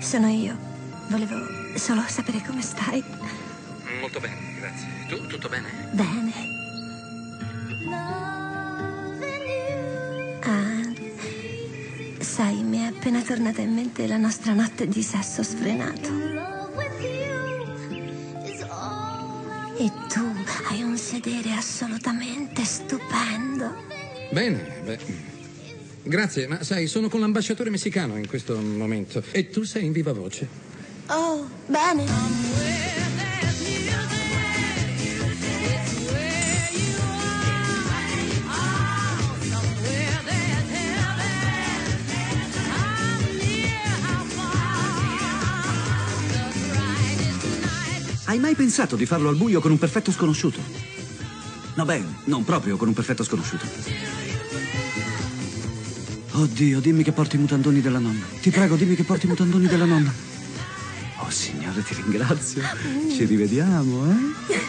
sono io. Volevo solo sapere come stai. Molto bene, grazie. Tu, tutto bene? Bene. Ah, sai, mi è appena tornata in mente la nostra notte di sesso sfrenato. E tu hai un sedere assolutamente stupendo. Bene, beh. Grazie, ma sai, sono con l'ambasciatore messicano in questo momento. E tu sei in viva voce. Oh, bene. Hai mai pensato di farlo al buio con un perfetto sconosciuto? No, beh, non proprio con un perfetto sconosciuto. Oddio, dimmi che porti i mutandoni della nonna. Ti prego, dimmi che porti i mutandoni della nonna. Oh, signore, ti ringrazio. Ci rivediamo, eh?